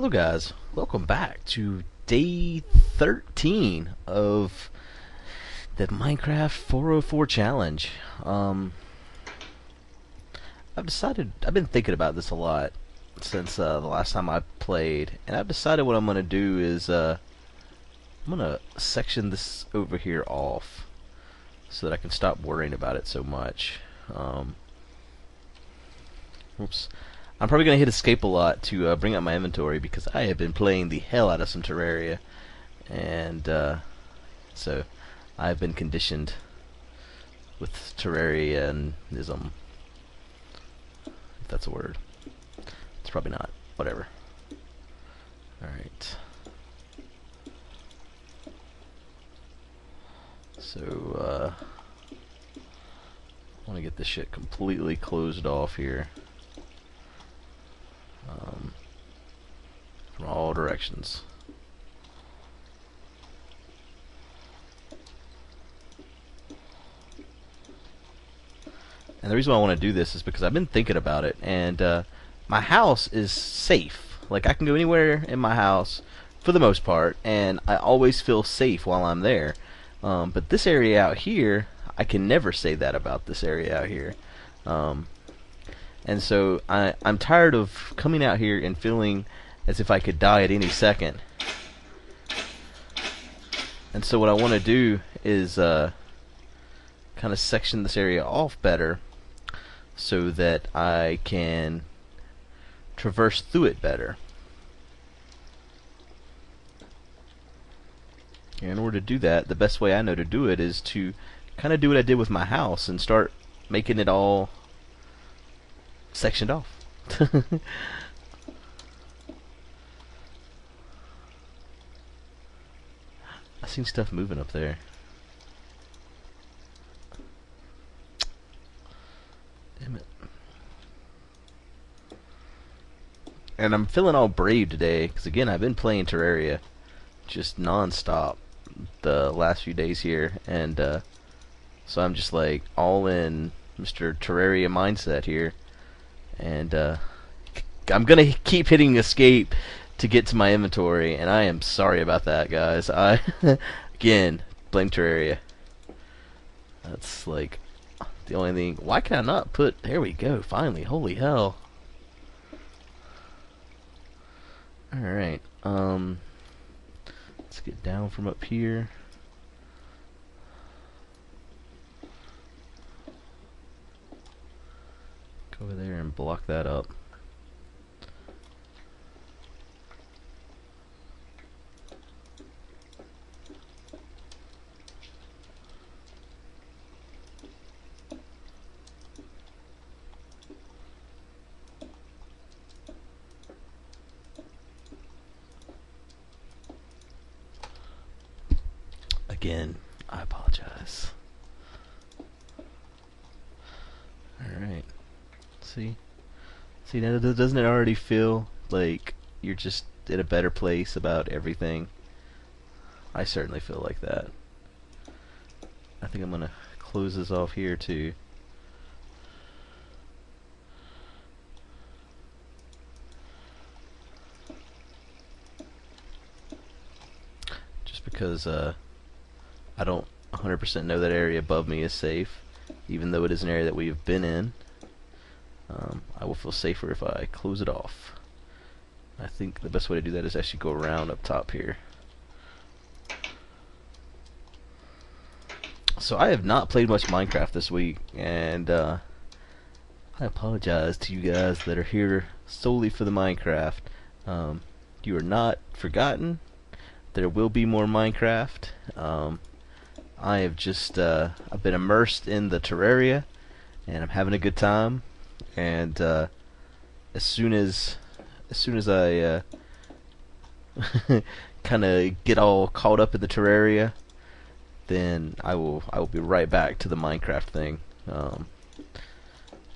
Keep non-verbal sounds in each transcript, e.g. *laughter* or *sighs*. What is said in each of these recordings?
Hello guys, welcome back to day 13 of the Minecraft 404 challenge. Um, I've decided, I've been thinking about this a lot since uh, the last time I played, and I've decided what I'm going to do is uh, I'm going to section this over here off so that I can stop worrying about it so much. Um, oops. I'm probably going to hit escape a lot to uh, bring up my inventory because I have been playing the hell out of some Terraria. And uh, so I've been conditioned with Terrarianism. If that's a word. It's probably not. Whatever. Alright. So, uh, I want to get this shit completely closed off here. Um, from all directions. And the reason why I want to do this is because I've been thinking about it, and uh, my house is safe. Like I can go anywhere in my house for the most part, and I always feel safe while I'm there. Um, but this area out here, I can never say that about this area out here. Um, and so I, I'm tired of coming out here and feeling as if I could die at any second. And so what I want to do is uh, kind of section this area off better so that I can traverse through it better. And in order to do that, the best way I know to do it is to kind of do what I did with my house and start making it all sectioned off. *laughs* I seen stuff moving up there. Damn it. And I'm feeling all brave today, because again, I've been playing Terraria just non-stop the last few days here, and uh, so I'm just like all in Mr. Terraria mindset here and uh, I'm gonna keep hitting escape to get to my inventory, and I am sorry about that, guys. I *laughs* again blame Terraria. That's like the only thing. Why can I not put? There we go. Finally, holy hell! All right. Um, let's get down from up here. Over there and block that up. Again, I apologize. Alright. See? See, know, doesn't it already feel like you're just in a better place about everything? I certainly feel like that. I think I'm gonna close this off here too. Just because uh, I don't 100% know that area above me is safe, even though it is an area that we have been in um, I will feel safer if I close it off. I think the best way to do that is actually go around up top here. So I have not played much Minecraft this week, and uh, I apologize to you guys that are here solely for the Minecraft. Um, you are not forgotten. There will be more Minecraft. Um, I have just uh, I've been immersed in the Terraria, and I'm having a good time and uh, as soon as as soon as I uh, *laughs* kind of get all caught up in the Terraria, then I will I will be right back to the Minecraft thing. Um,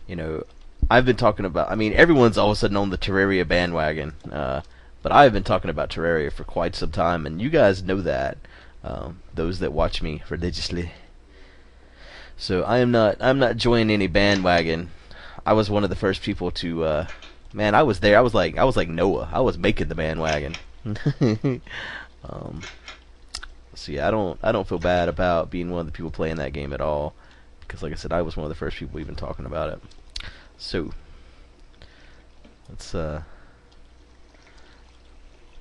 you know, I've been talking about. I mean, everyone's all of a sudden on the Terraria bandwagon, uh, but I've been talking about Terraria for quite some time, and you guys know that. Um, those that watch me religiously. So I am not I'm not joining any bandwagon I was one of the first people to uh, Man, I was there. I was like, I was like Noah. I was making the bandwagon. *laughs* um, so yeah, I don't, I don't feel bad about being one of the people playing that game at all, because like I said, I was one of the first people even talking about it. So, let's uh.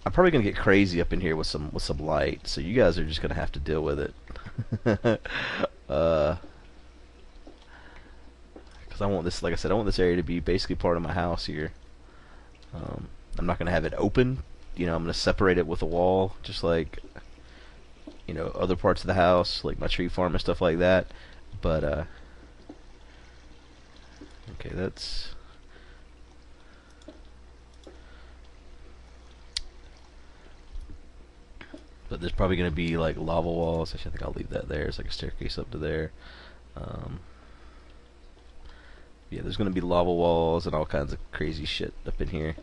I'm probably gonna get crazy up in here with some with some light, so you guys are just gonna have to deal with it. *laughs* uh, because I want this, like I said, I want this area to be basically part of my house here. Um, I'm not gonna have it open. You know, I'm gonna separate it with a wall, just like you know other parts of the house, like my tree farm and stuff like that. But uh, okay, that's but there's probably going to be like lava walls. Actually, I think I'll leave that there. It's like a staircase up to there. Um, yeah, there's going to be lava walls and all kinds of crazy shit up in here.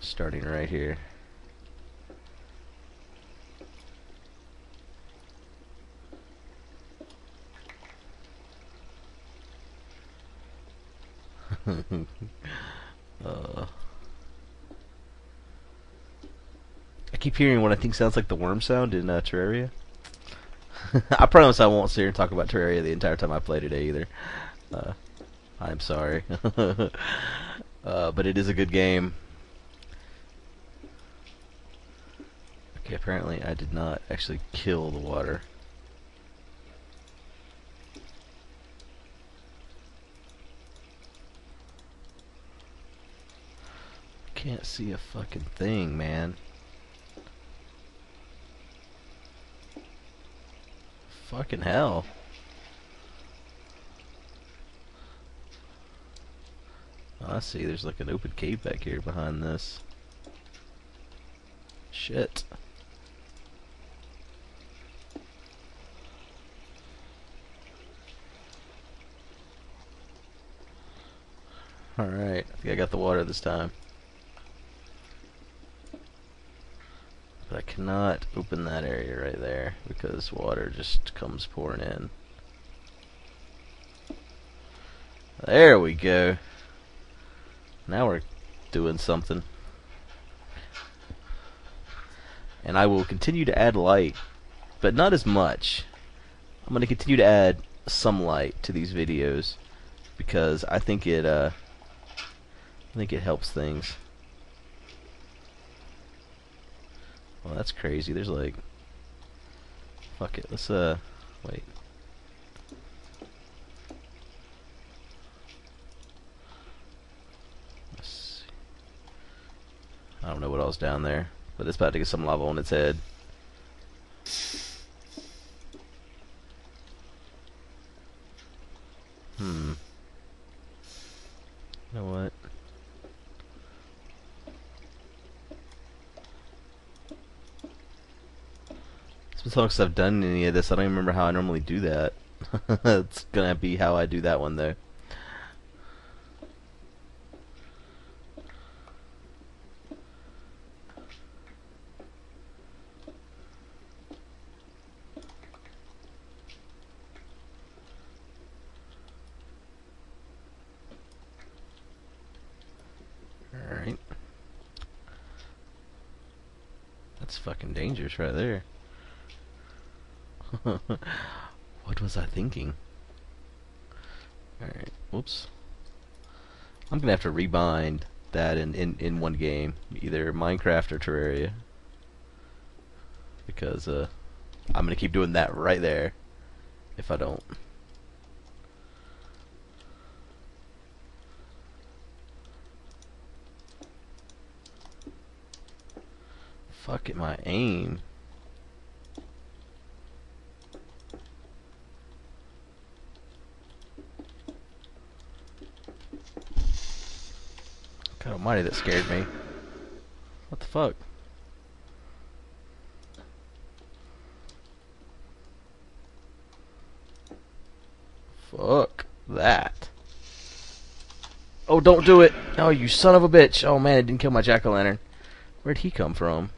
Starting right here. *laughs* uh I keep hearing what I think sounds like the worm sound in uh, Terraria. *laughs* I promise I won't sit here and talk about Terraria the entire time I play today either. Uh, I'm sorry. *laughs* uh, but it is a good game. Okay, apparently I did not actually kill the water. Can't see a fucking thing, man. Fucking hell. Oh, I see, there's like an open cave back here behind this. Shit. Alright, I think I got the water this time. But I cannot open that area right there because water just comes pouring in. There we go. Now we're doing something. And I will continue to add light, but not as much. I'm going to continue to add some light to these videos because I think it uh I think it helps things. Well, that's crazy. There's like... Fuck it. Let's, uh... Wait. Let's see. Else down there. But it's about to get some lava on its head. Hmm. You know what? It's been so long since I've done any of this, I don't even remember how I normally do that. *laughs* it's gonna be how I do that one though. Alright. That's fucking dangerous right there. what was I thinking? Alright, whoops. I'm gonna have to rebind that in, in, in one game, either Minecraft or Terraria. Because uh, I'm gonna keep doing that right there if I don't. Fuck it, my aim. Almighty, that scared me. What the fuck? Fuck that. Oh, don't do it! Oh, you son of a bitch! Oh man, it didn't kill my jack-o'-lantern. Where'd he come from?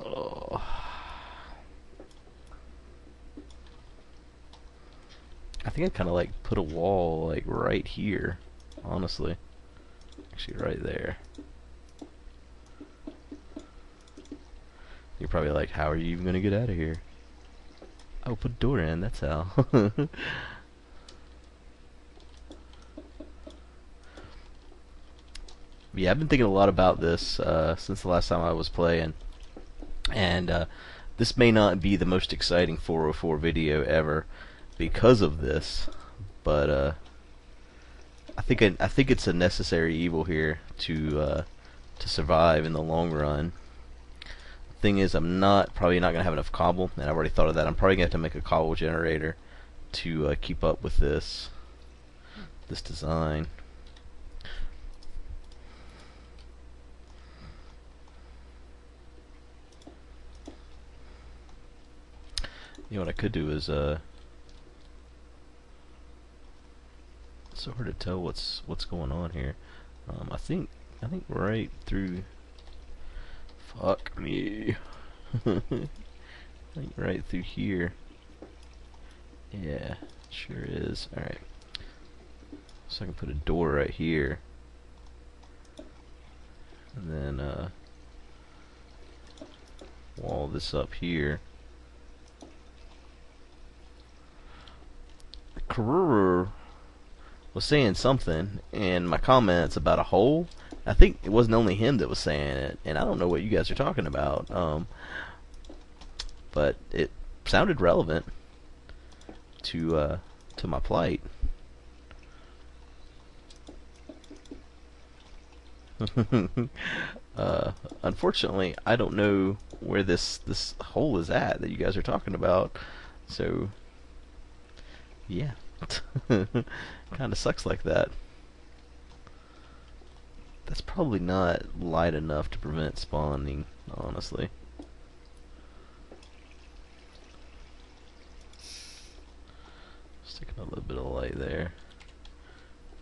oh. I think I'd kind of like put a wall like right here, honestly. Actually, right there. You're probably like, how are you even going to get out of here? Oh, put a door in, that's how. *laughs* yeah, I've been thinking a lot about this uh, since the last time I was playing. And uh, this may not be the most exciting 404 video ever because of this, but uh, I think I, I think it's a necessary evil here to uh, to survive in the long run. Thing is, I'm not probably not gonna have enough cobble, and I've already thought of that. I'm probably gonna have to make a cobble generator to uh, keep up with this this design. You know what I could do is uh so hard to tell what's what's going on here. Um, I think I think right through fuck me. *laughs* I think right through here. Yeah, sure is. Alright. So I can put a door right here. And then uh wall this up here. Karuru was saying something in my comments about a hole. I think it wasn't only him that was saying it, and I don't know what you guys are talking about. Um, but it sounded relevant to uh, to my plight. *laughs* uh, unfortunately, I don't know where this this hole is at that you guys are talking about. So, yeah. *laughs* kind of sucks like that. That's probably not light enough to prevent spawning, honestly. Sticking a little bit of light there.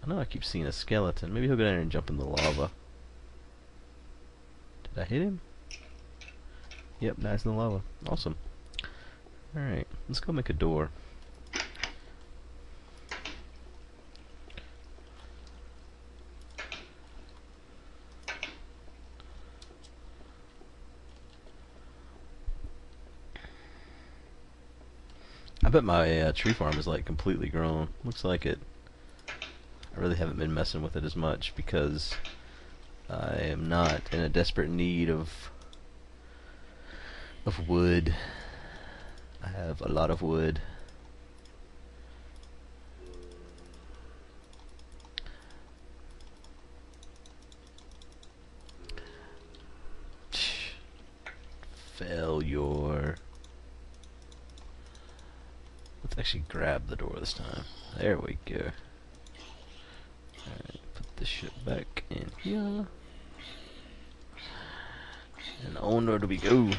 I know I keep seeing a skeleton. Maybe he'll go down and jump in the lava. Did I hit him? Yep, nice in the lava. Awesome. Alright, let's go make a door. I bet my uh, tree farm is like completely grown. Looks like it. I really haven't been messing with it as much because I am not in a desperate need of of wood. I have a lot of wood. Failure. Let's actually grab the door this time. There we go. Alright, put this shit back in here. And on where do we go?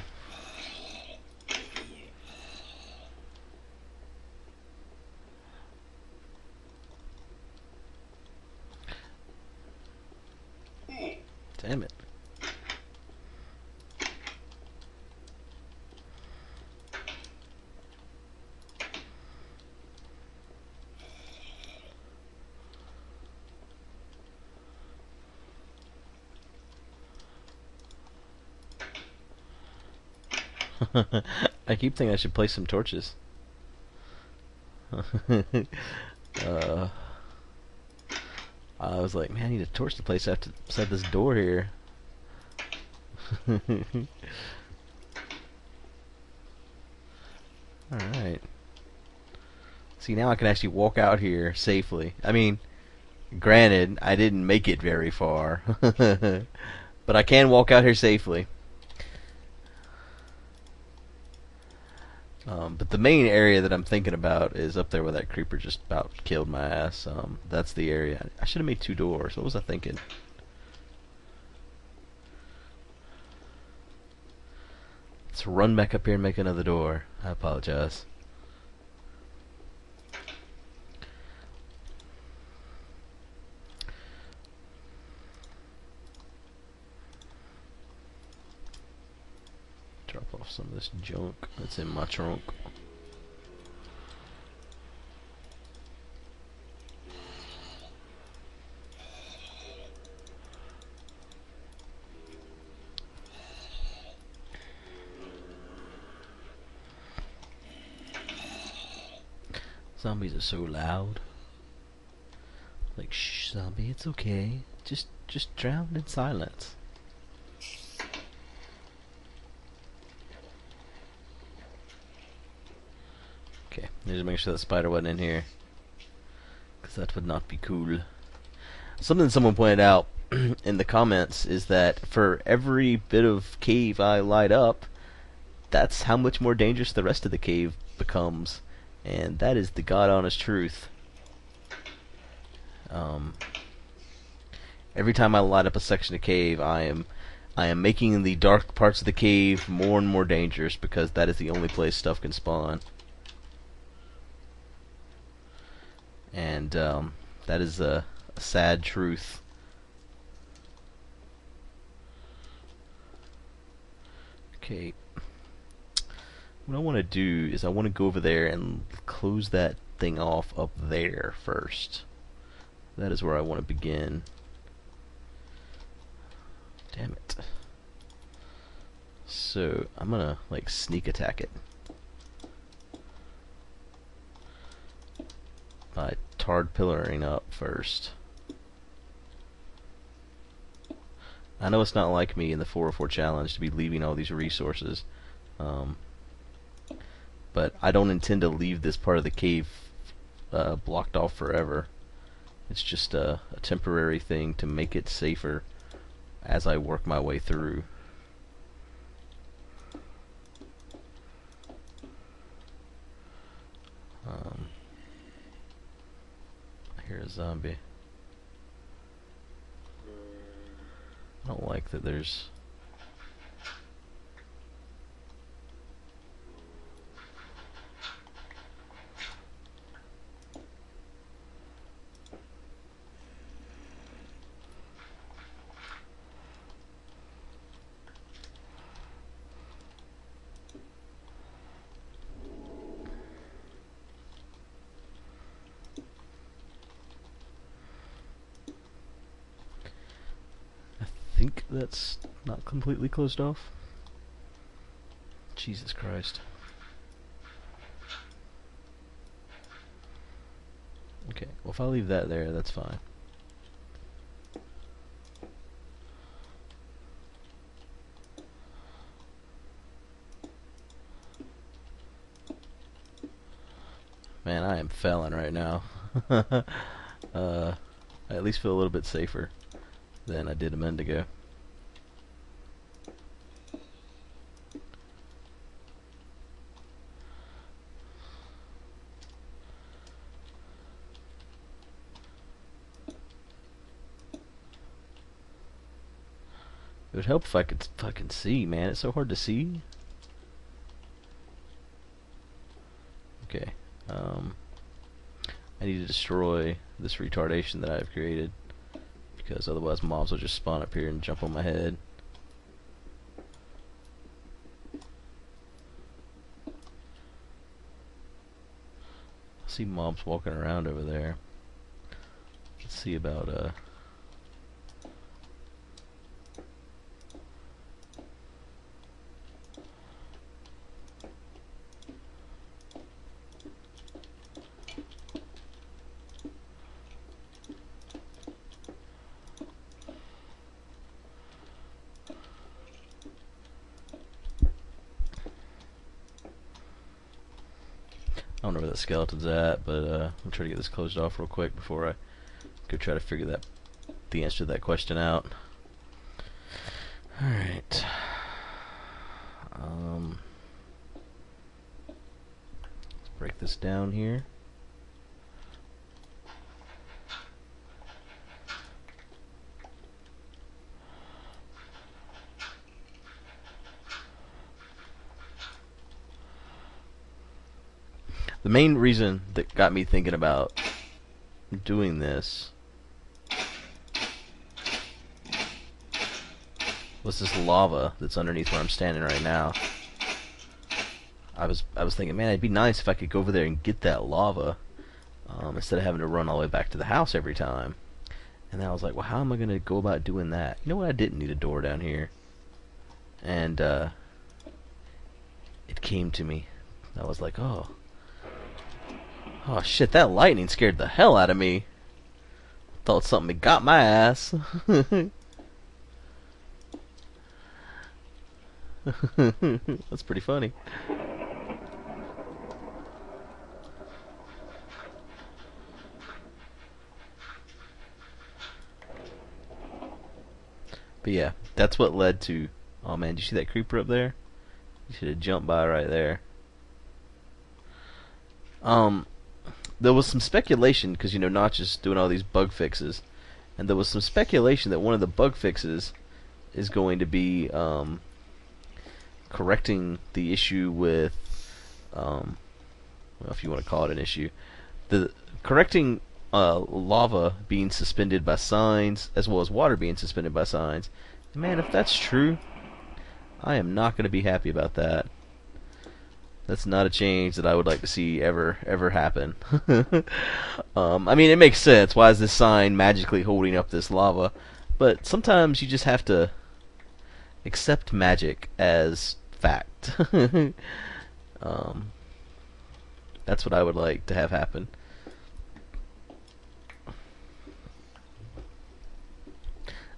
Damn it. *laughs* I keep thinking I should place some torches. *laughs* uh, I was like, man, I need a torch to place after beside this door here. *laughs* Alright. See, now I can actually walk out here safely. I mean, granted, I didn't make it very far. but I can walk out here safely. Um, but the main area that I'm thinking about is up there where that creeper just about killed my ass. Um, that's the area. I should have made two doors. What was I thinking? Let's run back up here and make another door. I apologize. off some of this junk that's in my trunk. Zombies are so loud. Like, shh, zombie, it's okay. Just, just drown in silence. Okay, need to make sure that spider wasn't in here. Because that would not be cool. Something someone pointed out *clears throat* in the comments is that for every bit of cave I light up, that's how much more dangerous the rest of the cave becomes. And that is the God honest truth. Um, every time I light up a section of cave, I am I am making the dark parts of the cave more and more dangerous because that is the only place stuff can spawn. And um, that is a, a sad truth. Okay. What I want to do is I want to go over there and close that thing off up there first. That is where I want to begin. Damn it. So, I'm gonna, like, sneak attack it. By tard pillaring up first. I know it's not like me in the 404 challenge to be leaving all these resources. Um, but I don't intend to leave this part of the cave uh, blocked off forever. It's just a, a temporary thing to make it safer as I work my way through. Um, hear a zombie. I don't like that there's that's not completely closed off. Jesus Christ. Okay, well if I leave that there, that's fine. Man, I am felon right now. *laughs* uh, I at least feel a little bit safer than I did a minute ago. Help if I could fucking see, man. It's so hard to see. Okay. Um, I need to destroy this retardation that I've created because otherwise mobs will just spawn up here and jump on my head. I see mobs walking around over there. Let's see about uh I don't know where the skeleton's at, but uh, I'll try to get this closed off real quick before I go try to figure that the answer to that question out. Alright. Um, let's break this down here. The main reason that got me thinking about doing this was this lava that's underneath where I'm standing right now. I was I was thinking, man, it'd be nice if I could go over there and get that lava um, instead of having to run all the way back to the house every time. And then I was like, well, how am I going to go about doing that? You know what? I didn't need a door down here. And uh, it came to me. I was like, oh. Oh shit, that lightning scared the hell out of me. Thought something had got my ass. *laughs* That's pretty funny. But yeah, that's what led to. Oh man, did you see that creeper up there? You should have jumped by right there. Um, there was some speculation because you know Notch is doing all these bug fixes, and there was some speculation that one of the bug fixes is going to be um, correcting the issue with, um, well, if you want to call it an issue, the correcting uh, lava being suspended by signs as well as water being suspended by signs. Man, if that's true, I am not going to be happy about that. That's not a change that I would like to see ever ever happen. *laughs* um, I mean, it makes sense. Why is this sign magically holding up this lava? But sometimes you just have to accept magic as fact. *laughs* um, that's what I would like to have happen.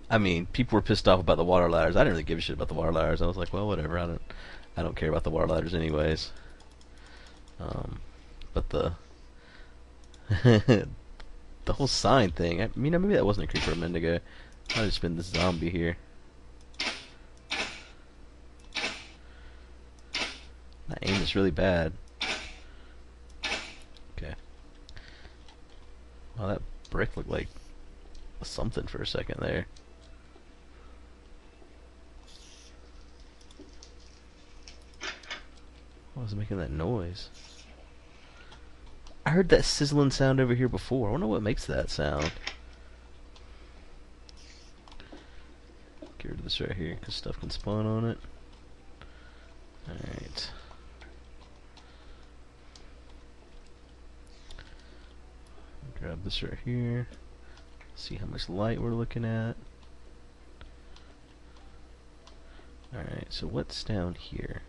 I mean, people were pissed off about the water ladders. I didn't really give a shit about the water ladders. I was like, well, whatever. I don't, I don't care about the water ladders anyways. Um, but the *laughs* the whole sign thing. I mean, maybe that wasn't a creeper a minute ago. Might have just been this zombie here. My aim is really bad. Okay. Well, that brick looked like something for a second there. What was making that noise? I heard that sizzling sound over here before. I wonder what makes that sound. Get rid of this right here, because stuff can spawn on it. Alright. Grab this right here. See how much light we're looking at. Alright, so what's down here?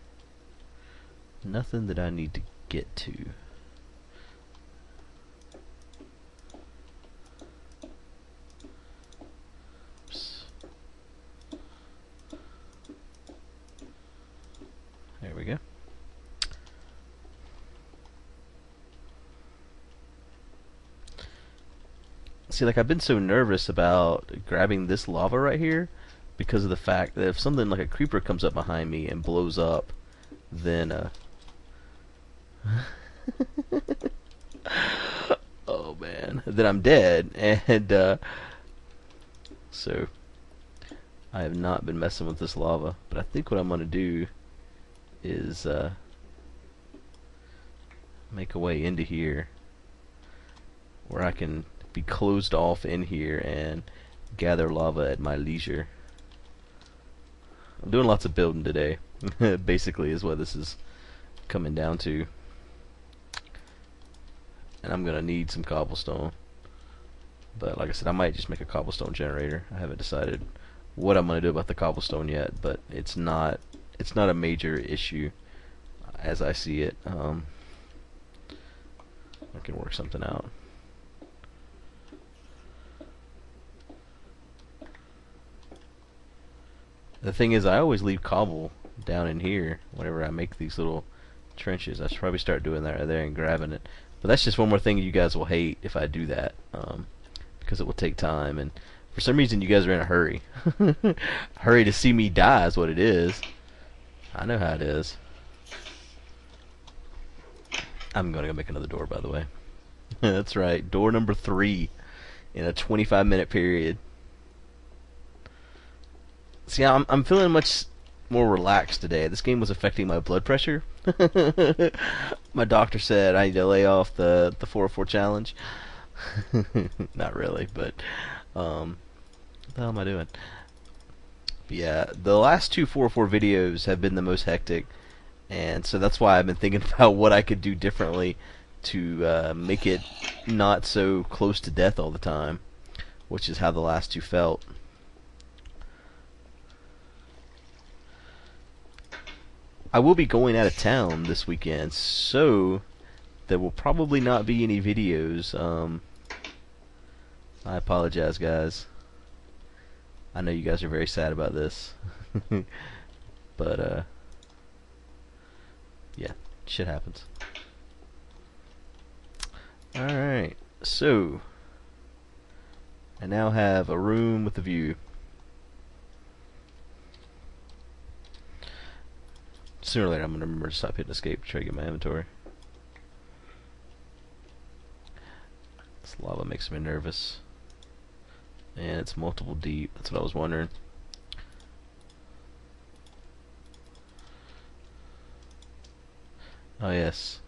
Nothing that I need to get to. Oops. There we go. See, like, I've been so nervous about grabbing this lava right here because of the fact that if something like a creeper comes up behind me and blows up, then, uh, *laughs* oh man, then I'm dead, and uh, so I have not been messing with this lava. But I think what I'm gonna do is uh, make a way into here where I can be closed off in here and gather lava at my leisure. I'm doing lots of building today. *laughs* Basically, is what this is coming down to and I'm gonna need some cobblestone. But like I said, I might just make a cobblestone generator. I haven't decided what I'm gonna do about the cobblestone yet, but it's not it's not a major issue as I see it. Um, I can work something out. The thing is, I always leave cobble down in here whenever I make these little trenches. I should probably start doing that right there and grabbing it. But that's just one more thing you guys will hate if I do that, um, because it will take time, and for some reason you guys are in a hurry. *laughs* hurry to see me die is what it is. I know how it is. I'm gonna go make another door, by the way. *laughs* that's right, door number three in a 25 minute period. See, I'm I'm feeling much more relaxed today. This game was affecting my blood pressure. *laughs* my doctor said I need to lay off the the 404 challenge. *laughs* Not really, but um, what the hell am I doing? Yeah, the last two 404 videos have been the most hectic, and so that's why I've been thinking *laughs* about what I could do differently to uh, make it not so close to death all the time, which is how the last two felt. I will be going out of town this weekend, so there will probably not be any videos. Um, I apologize, guys. I know you guys are very sad about this, *laughs* but uh, yeah, shit happens. Alright, so I now have a room with a view. Sooner or later I'm going to remember to stop hitting escape to try to get my inventory. This lava makes me nervous. And it's multiple deep, that's what I was wondering. Oh yes.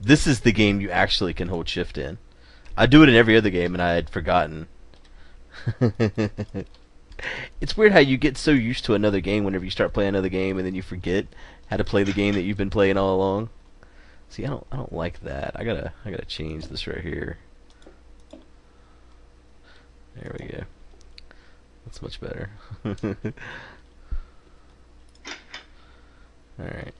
This is the game you actually can hold shift in. I do it in every other game and I had forgotten. *laughs* it's weird how you get so used to another game whenever you start playing another game and then you forget how to play the game that you've been playing all along. See, I don't I don't like that. I gotta I gotta change this right here. There we go. That's much better. *laughs* Alright.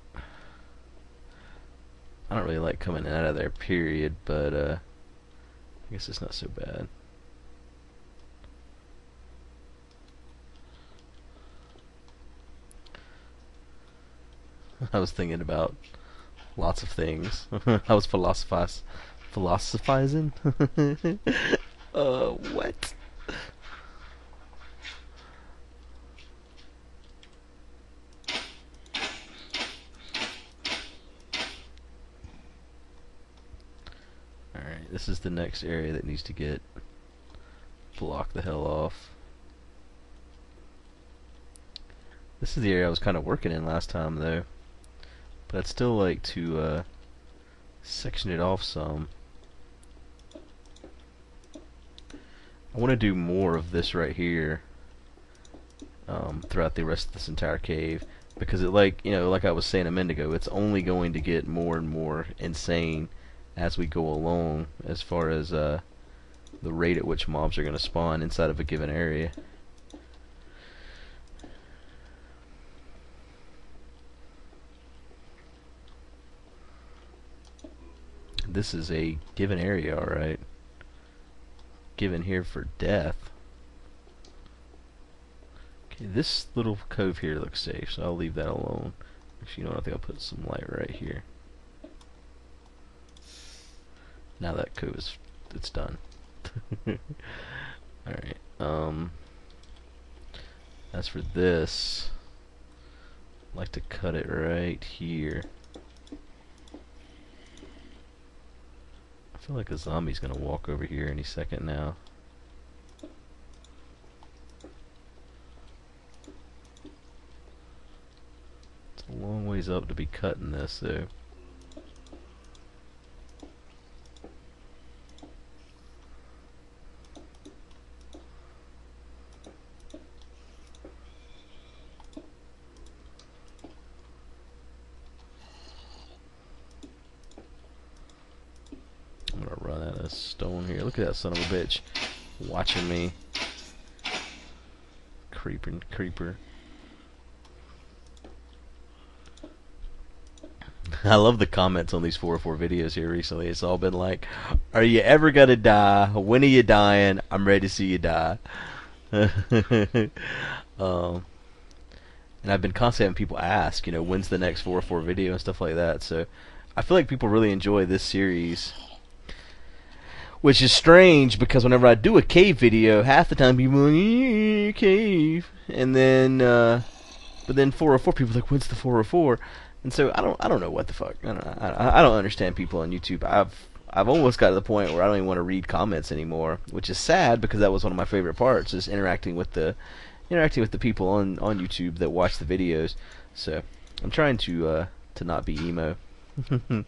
I don't really like coming out of there, period, but uh, I guess it's not so bad. *laughs* I was thinking about lots of things. *laughs* I was philosophize, philosophizing. *laughs* uh, what? Alright, this is the next area that needs to get blocked the hell off. This is the area I was kind of working in last time though. But I'd still like to uh, section it off some. I want to do more of this right here um, throughout the rest of this entire cave because it like you know like I was saying a minute ago it's only going to get more and more insane as we go along as far as uh, the rate at which mobs are going to spawn inside of a given area. This is a given area, alright. Given here for death. Okay, this little cove here looks safe, so I'll leave that alone. Actually, you know what, I think I'll put some light right here. now that cove is it's done. *laughs* Alright, um as for this I'd like to cut it right here. Feel like a zombie's gonna walk over here any second now. It's a long ways up to be cutting this though. stone here. Look at that son of a bitch watching me. Creeping creeper. *laughs* I love the comments on these 404 videos here recently. It's all been like, Are you ever gonna die? When are you dying? I'm ready to see you die. *laughs* um, and I've been constantly having people ask, you know, when's the next 404 video and stuff like that. So I feel like people really enjoy this series which is strange because whenever I do a cave video, half the time people are like, cave, and then, uh, but then 404 people are like, what's the 404? And so I don't, I don't know what the fuck. I don't, I, I don't understand people on YouTube. I've, I've almost got to the point where I don't even want to read comments anymore, which is sad because that was one of my favorite parts, is interacting with the, interacting with the people on on YouTube that watch the videos. So I'm trying to, uh, to not be emo, *laughs*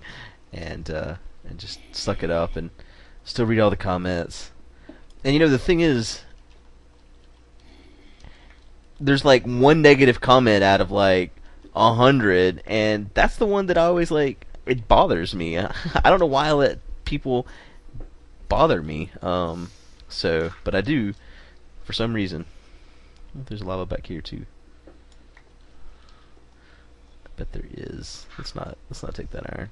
and, uh, and just suck it up and Still read all the comments. And you know, the thing is, there's like one negative comment out of like a hundred, and that's the one that I always like. It bothers me. *laughs* I don't know why I let people bother me. Um, so, but I do for some reason. There's a lava back here too. I bet there is. Let's not. Let's not take that iron.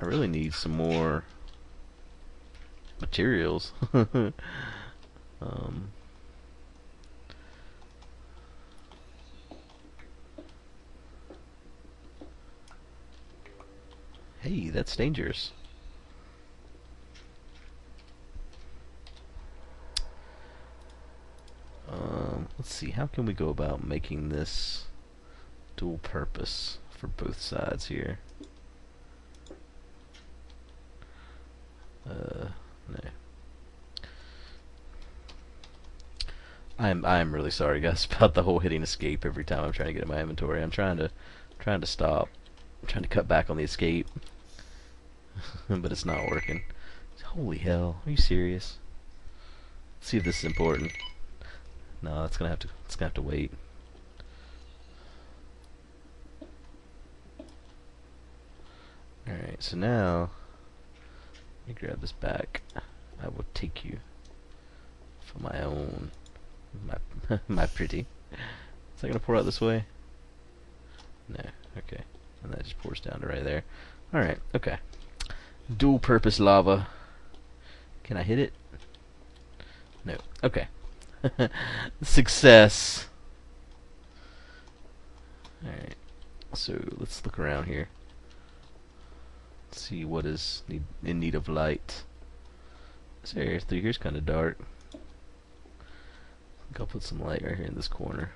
I really need some more materials. *laughs* um, hey, that's dangerous. Um, let's see, how can we go about making this dual purpose for both sides here? Uh. I'm I'm really sorry, guys, *laughs* about the whole hitting escape every time I'm trying to get in my inventory. I'm trying to trying to stop. I'm trying to cut back on the escape, *laughs* but it's not working. Holy hell! Are you serious? Let's see if this is important. No, it's gonna have to. It's gonna have to wait. All right. So now me grab this back. I will take you for my own, my *laughs* my pretty. Is that gonna pour out this way? No. Okay. And that just pours down to right there. All right. Okay. Dual purpose lava. Can I hit it? No. Okay. *laughs* Success. Alright. So let's look around here see what is in need of light. This area through here is kind of dark. I'll put some light right here in this corner.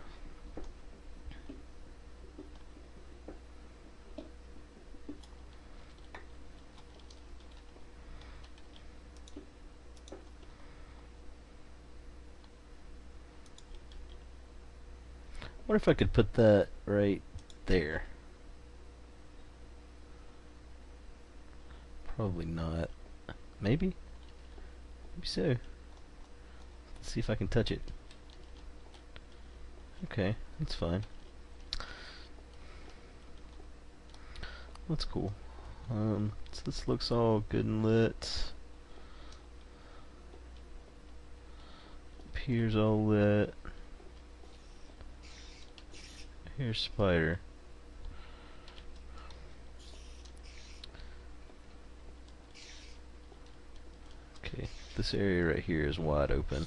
I wonder if I could put that right there. Probably not. Maybe? Maybe so. Let's see if I can touch it. Okay, that's fine. That's cool. Um, so this looks all good and lit. Here's all lit. Here's spider. This area right here is wide open.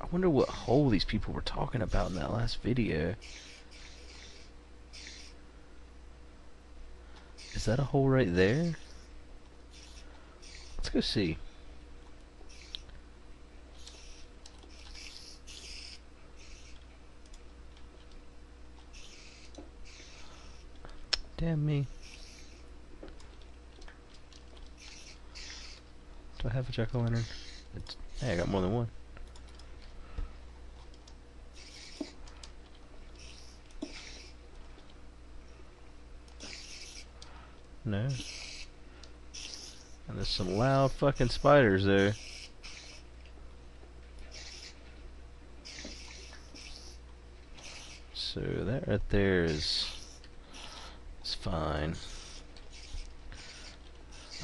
I wonder what hole these people were talking about in that last video. Is that a hole right there? Let's go see. Damn me. I have a jack-o'-lantern? Hey, I got more than one. No. And there's some loud fucking spiders there. So that right there is is fine.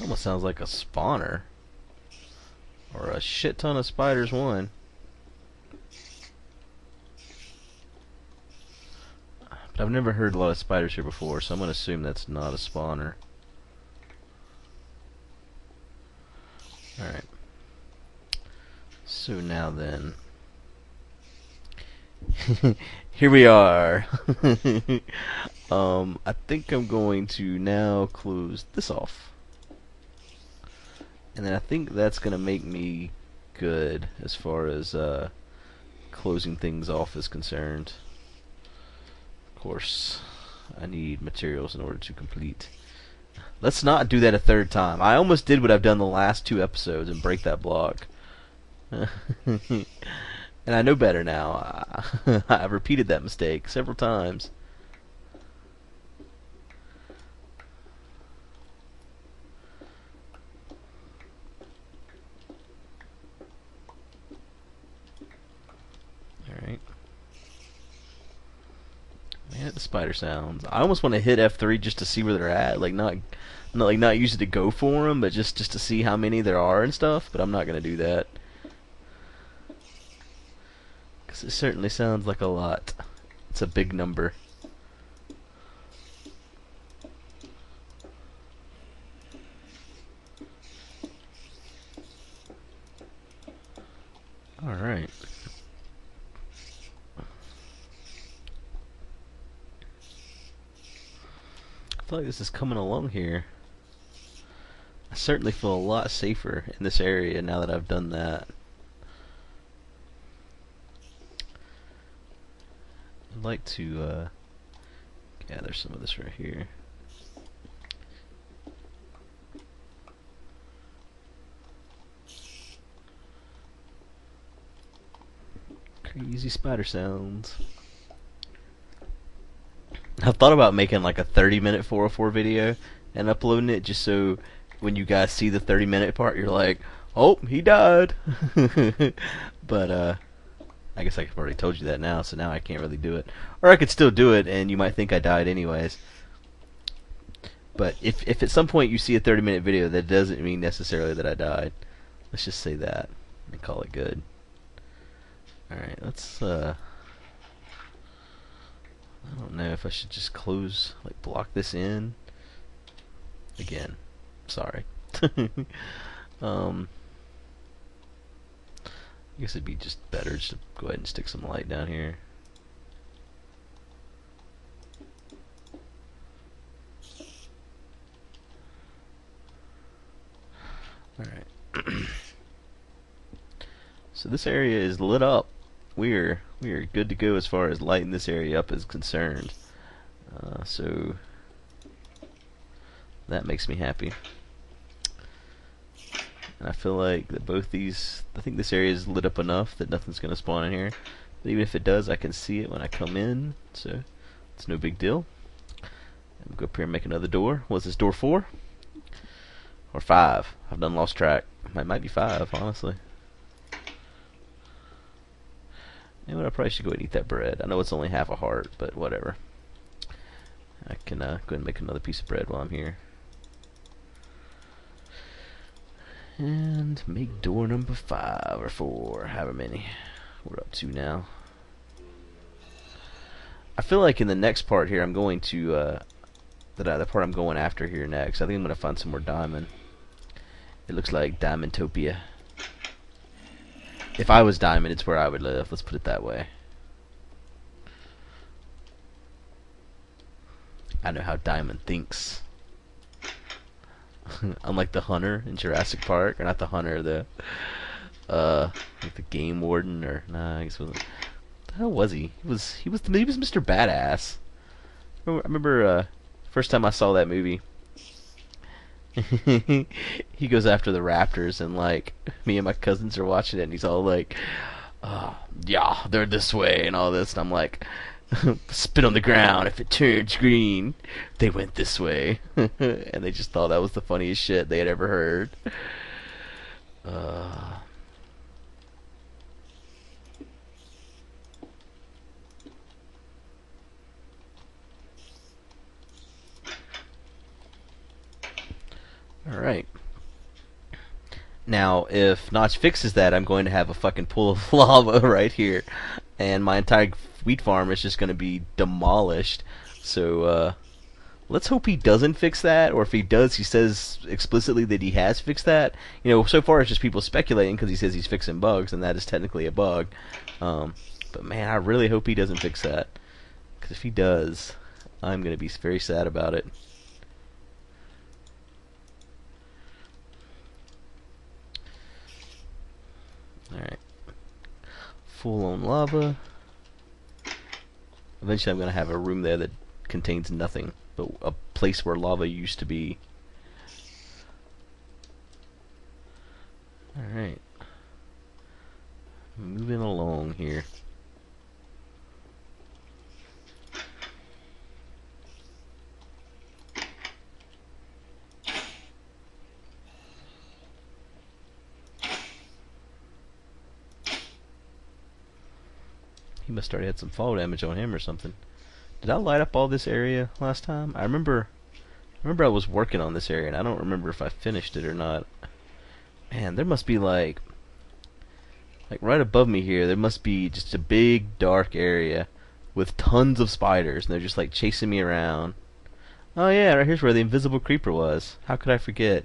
Almost sounds like a spawner. Or a shit ton of spiders one. But I've never heard a lot of spiders here before, so I'm going to assume that's not a spawner. Alright. So now then. *laughs* here we are. *laughs* um, I think I'm going to now close this off. And then I think that's going to make me good as far as uh, closing things off is concerned. Of course, I need materials in order to complete. Let's not do that a third time. I almost did what I've done the last two episodes and break that block. *laughs* and I know better now. *laughs* I've repeated that mistake several times. Spider sounds. I almost want to hit F3 just to see where they're at, like not, not like not use it to go for them, but just just to see how many there are and stuff. But I'm not gonna do that because it certainly sounds like a lot. It's a big number. All right. Feel like this is coming along here. I certainly feel a lot safer in this area now that I've done that. I'd like to uh, gather some of this right here. Crazy spider sounds. I've thought about making like a 30 minute 404 video and uploading it just so when you guys see the 30 minute part, you're like, oh, he died. *laughs* but, uh, I guess I've already told you that now, so now I can't really do it. Or I could still do it, and you might think I died anyways. But if if at some point you see a 30 minute video, that doesn't mean necessarily that I died. Let's just say that and call it good. Alright, let's, uh... I don't know if I should just close, like block this in. Again, sorry. *laughs* um, I guess it'd be just better just to go ahead and stick some light down here. Alright. *clears throat* so this area is lit up we are we are good to go as far as lighting this area up is concerned. Uh, so that makes me happy. And I feel like that both these, I think this area is lit up enough that nothing's going to spawn in here. But even if it does, I can see it when I come in, so it's no big deal. I'm go up here and make another door. Was this door four? Or five? I've done lost track. It might be five, honestly. Know I probably should go and eat that bread. I know it's only half a heart, but whatever. I can uh, go and make another piece of bread while I'm here. And make door number five or four, however many we're up to now. I feel like in the next part here, I'm going to uh, the the part I'm going after here next. I think I'm gonna find some more diamond. It looks like Diamondtopia. If I was Diamond, it's where I would live. Let's put it that way. I know how Diamond thinks. *laughs* Unlike the hunter in Jurassic Park, or not the hunter, the uh, like the game warden, or nah, I guess it wasn't. The hell was he? He was he was he was Mr. Badass. I remember, uh, first time I saw that movie. *laughs* he goes after the Raptors, and like me and my cousins are watching it, and he's all like, oh, "Yeah, they're this way," and all this, and I'm like, *laughs* "Spit on the ground. If it turns green, they went this way," *laughs* and they just thought that was the funniest shit they had ever heard. Uh, Alright. Now, if Notch fixes that, I'm going to have a fucking pool of *laughs* lava right here. And my entire wheat farm is just going to be demolished. So, uh, let's hope he doesn't fix that. Or if he does, he says explicitly that he has fixed that. You know, so far it's just people speculating because he says he's fixing bugs, and that is technically a bug. Um, but man, I really hope he doesn't fix that. Because if he does, I'm going to be very sad about it. Alright. Full on lava. Eventually I'm going to have a room there that contains nothing, but a place where lava used to be. Alright. Moving along here. He must already had some fall damage on him or something. Did I light up all this area last time? I remember I remember I was working on this area and I don't remember if I finished it or not. Man, there must be like like right above me here, there must be just a big dark area with tons of spiders and they're just like chasing me around. Oh yeah, right here's where the invisible creeper was. How could I forget?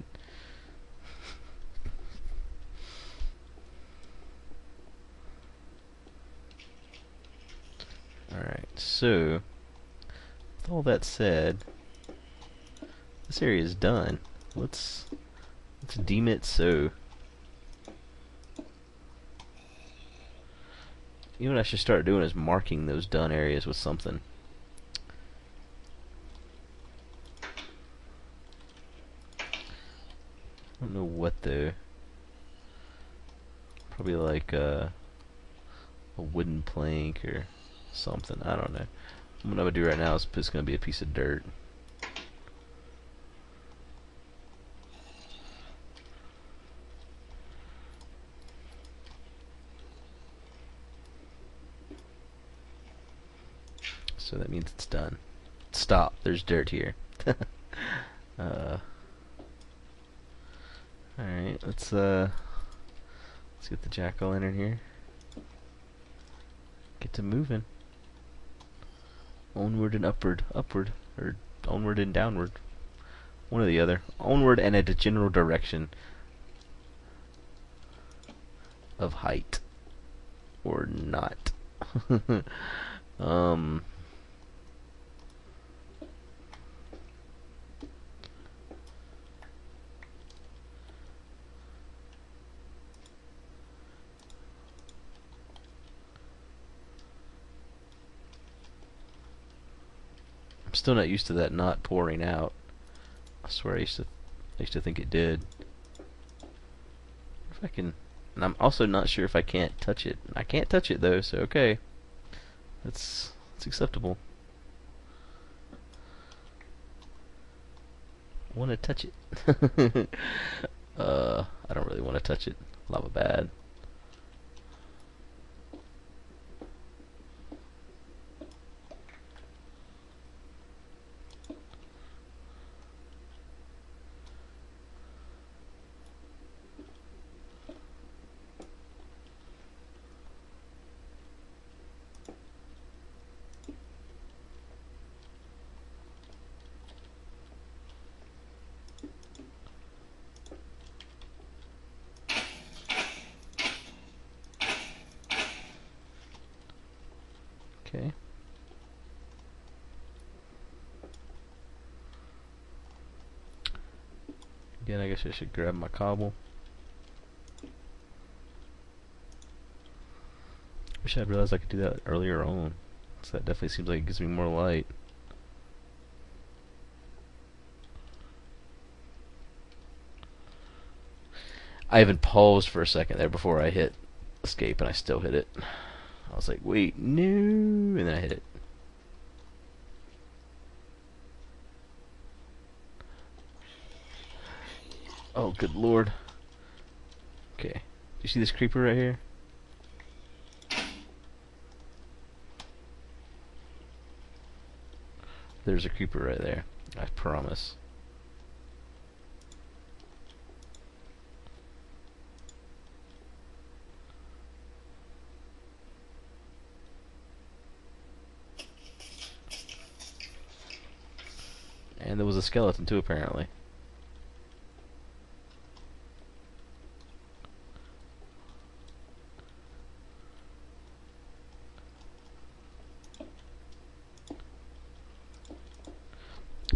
Alright, so with all that said, this area is done. Let's let's deem it so. You know what I should start doing is marking those done areas with something. I don't know what though. Probably like uh, a wooden plank or something. I don't know. What I'm gonna do right now is it's gonna be a piece of dirt. So that means it's done. Stop. There's dirt here. *laughs* uh, Alright, let's uh let's get the jack-o'-lantern here. Get to moving. Onward and upward. Upward. Or onward and downward. One or the other. Onward and at a general direction of height. Or not. *laughs* um still not used to that not pouring out. I swear I used to I used to think it did. If I can and I'm also not sure if I can't touch it. I can't touch it though, so okay. That's that's acceptable. I want to touch it. *laughs* uh, I don't really want to touch it. Lava bad. Okay. Again, I guess I should grab my cobble. Wish I'd realized I could do that earlier on. So that definitely seems like it gives me more light. I even paused for a second there before I hit escape and I still hit it. I was like, wait, no, and then I hit it. Oh, good lord. Okay. Do you see this creeper right here? There's a creeper right there. I promise. Skeleton too, apparently.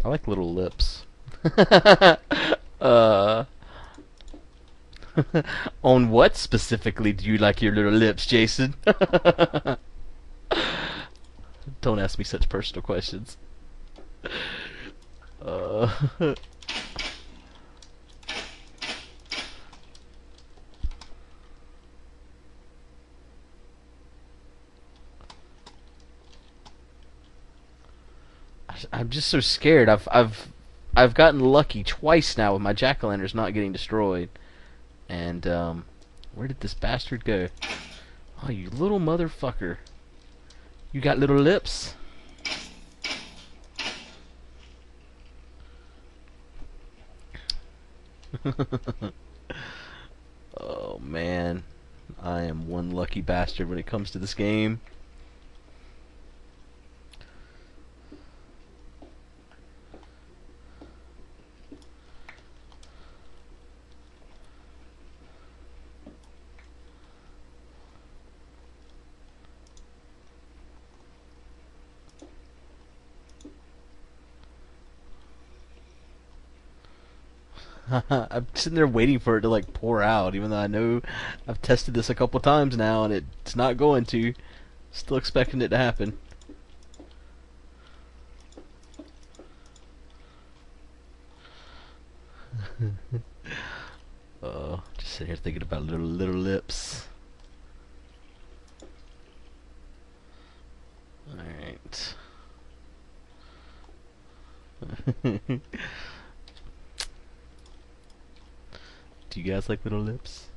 I like little lips. *laughs* uh, *laughs* on what specifically do you like your little lips, Jason? *laughs* Don't ask me such personal questions. Uh, *laughs* I'm just so scared. I've I've I've gotten lucky twice now with my jack-o'-lanterns not getting destroyed. And um, where did this bastard go? Oh, you little motherfucker! You got little lips. *laughs* oh man, I am one lucky bastard when it comes to this game. *laughs* I'm sitting there waiting for it to like pour out, even though I know I've tested this a couple times now and it's not going to. Still expecting it to happen. oh, *laughs* just sitting here thinking about little little lips. Alright. *laughs* Do you guys like little lips?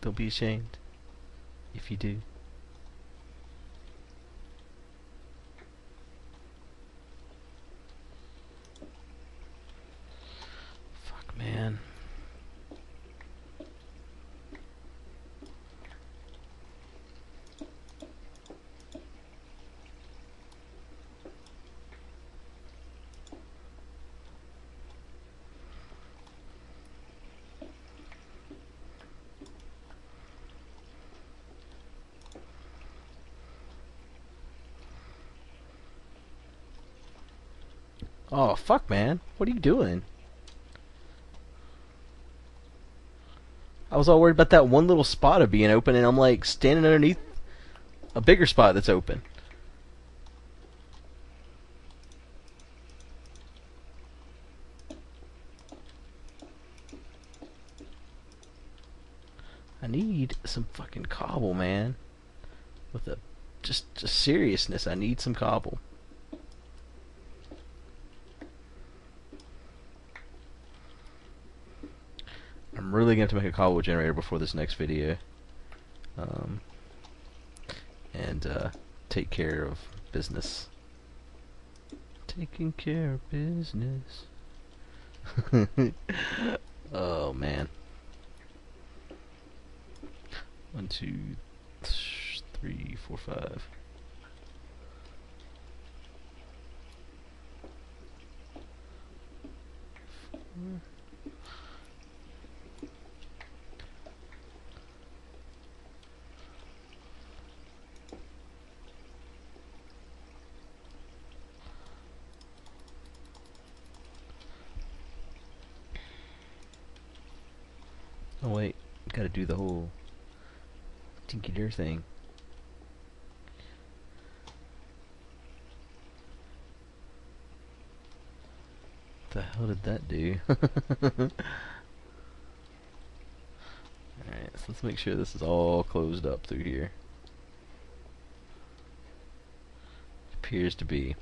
Don't be ashamed if you do. Fuck, man. Oh, fuck, man. What are you doing? I was all worried about that one little spot of being open, and I'm like standing underneath a bigger spot that's open. I need some fucking cobble, man. With a just, just seriousness, I need some cobble. I'm really going to have to make a cobble generator before this next video. Um, and uh, take care of business. Taking care of business. *laughs* oh man. One, two, three, four, five. Four. Oh wait, gotta do the whole Tinky Deer thing. What the hell did that do? *laughs* Alright, so let's make sure this is all closed up through here. Appears to be.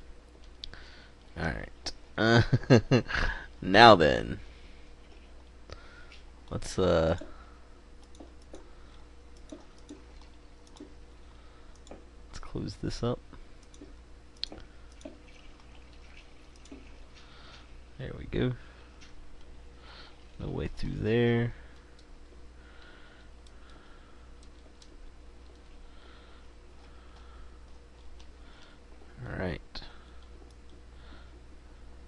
Alright. Uh, *laughs* now then. Let's uh let's close this up. There we go. No way through there. Alright.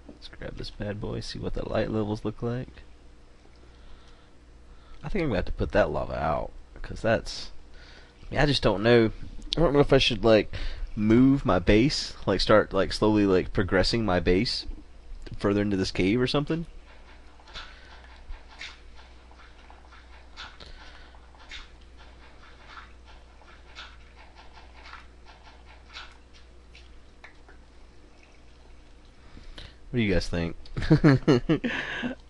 Let's grab this bad boy, see what the light levels look like. Think I'm gonna have to put that lava out because that's. I, mean, I just don't know. I don't know if I should like move my base, like start like slowly like progressing my base further into this cave or something. What do you guys think? *laughs*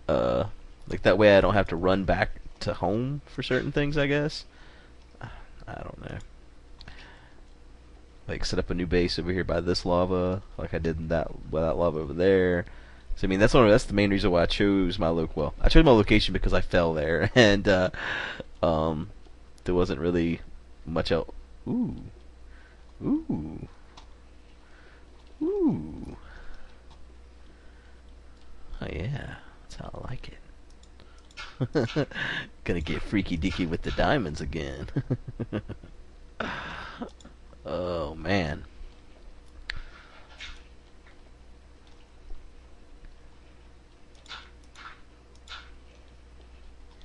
uh, like that way I don't have to run back to home for certain things, I guess. I don't know. Like set up a new base over here by this lava, like I did that with that lava over there. So I mean that's one that's the main reason why I chose my loc well. I chose my location because I fell there *laughs* and uh um there wasn't really much else ooh. Ooh. Ooh. Oh yeah. That's how I like it. *laughs* Gonna get freaky deaky with the diamonds again. *laughs* oh man.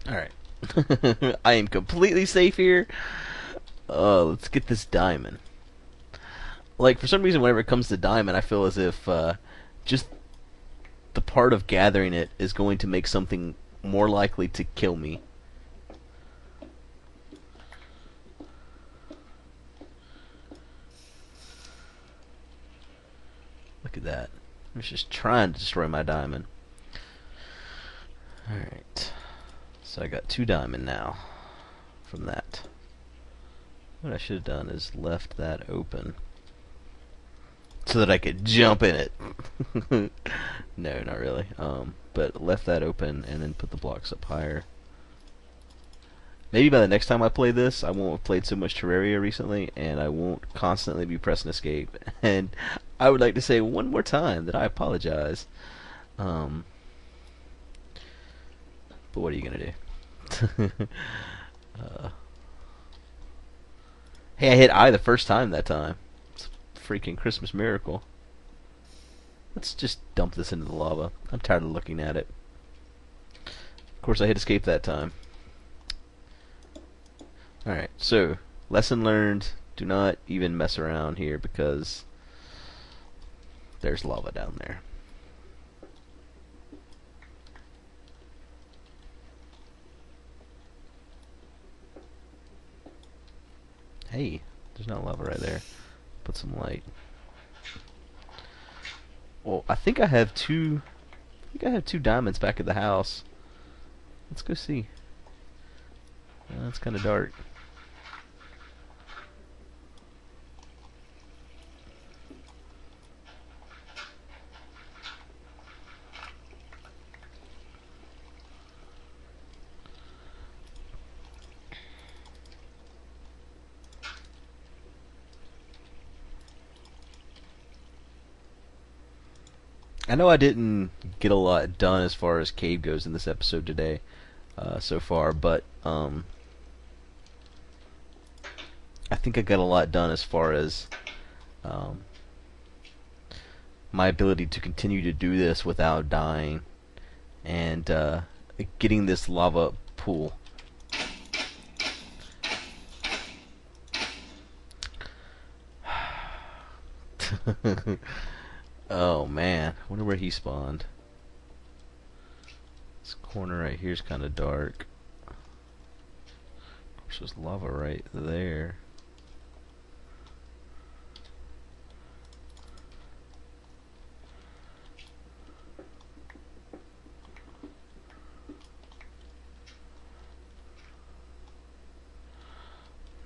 Alright. *laughs* I am completely safe here. Uh, let's get this diamond. Like, for some reason, whenever it comes to diamond, I feel as if uh, just the part of gathering it is going to make something more likely to kill me. Look at that. It's just trying to destroy my diamond. Alright. So I got two diamond now from that. What I should have done is left that open so that I could jump in it. *laughs* no, not really. Um, but left that open and then put the blocks up higher. Maybe by the next time I play this, I won't have played so much Terraria recently, and I won't constantly be pressing escape. *laughs* And I would like to say one more time that I apologize. Um, but what are you gonna do? *laughs* uh, hey, I hit I the first time that time It's a freaking Christmas miracle. Let's just dump this into the lava. I'm tired of looking at it. Of course, I hit escape that time. Alright, so, lesson learned. Do not even mess around here because there's lava down there. Hey, there's not lava right there. Put some light. Well, I think I have two. I think I have two diamonds back at the house. Let's go see. Uh, it's kind of dark. I know I didn't get a lot done as far as cave goes in this episode today, uh, so far, but um, I think I got a lot done as far as um, my ability to continue to do this without dying and uh, getting this lava pool. *sighs* *laughs* Oh man, I wonder where he spawned. This corner right here is kind of dark. Of course, there's lava right there.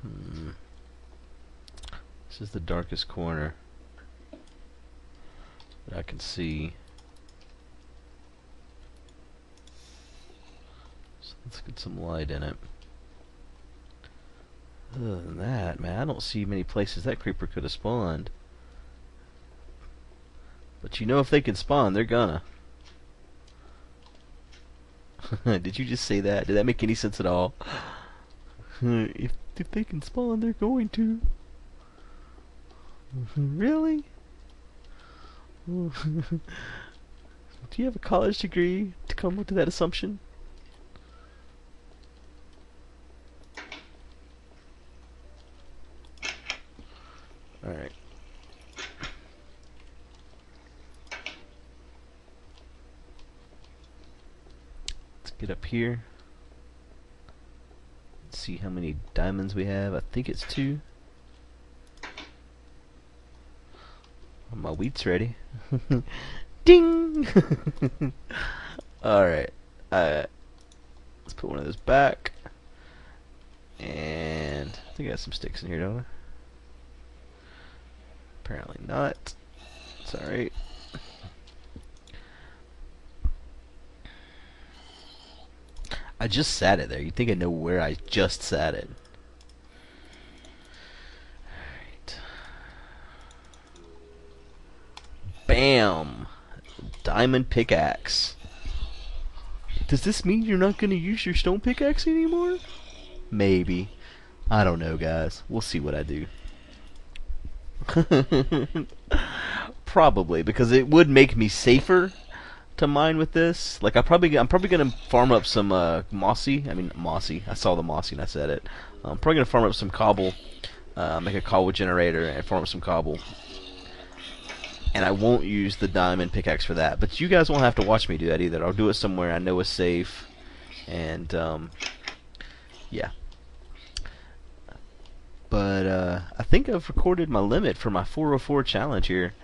Hmm. This is the darkest corner I can see. So let's get some light in it. Other than that, man, I don't see many places that creeper could have spawned. But you know if they can spawn, they're gonna. *laughs* Did you just say that? Did that make any sense at all? *laughs* if, if they can spawn, they're going to. *laughs* really? *laughs* Do you have a college degree to come up to that assumption? Alright. Let's get up here. Let's see how many diamonds we have. I think it's two. My wheat's ready. *laughs* Ding! *laughs* Alright. Uh, let's put one of those back. And I think I got some sticks in here, don't I? Apparently not. Sorry. I just sat it there. You think I know where I just sat it. Bam! Diamond pickaxe. Does this mean you're not going to use your stone pickaxe anymore? Maybe. I don't know, guys. We'll see what I do. *laughs* probably because it would make me safer to mine with this. Like I probably I'm probably gonna farm up some uh, mossy. I mean mossy. I saw the mossy and I said it. I'm probably gonna farm up some cobble, uh, make a cobble generator and farm up some cobble. And I won't use the diamond pickaxe for that. But you guys won't have to watch me do that either. I'll do it somewhere I know is safe. And um, yeah. But uh, I think I've recorded my limit for my 404 challenge here.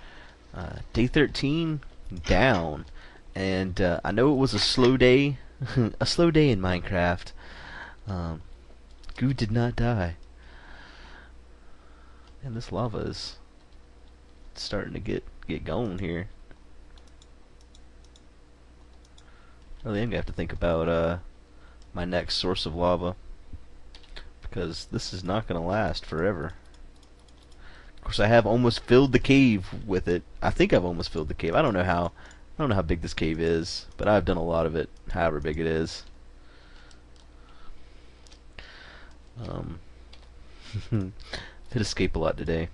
Uh, day 13 down. And uh, I know it was a slow day. *laughs* a slow day in Minecraft. Um, Guude did not die. And this lava is starting to get get going here. Really, I'm gonna have to think about uh, my next source of lava because this is not gonna last forever. Of course, I have almost filled the cave with it. I think I've almost filled the cave. I don't know how. I don't know how big this cave is, but I've done a lot of it, however big it is. Um, *laughs* did escape a lot today.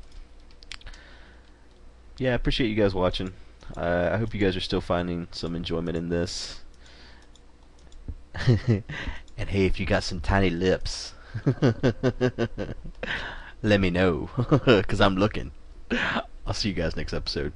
Yeah, I appreciate you guys watching. Uh, I hope you guys are still finding some enjoyment in this. *laughs* and hey, if you got some tiny lips, *laughs* let me know, *laughs* because I'm looking. I'll see you guys next episode.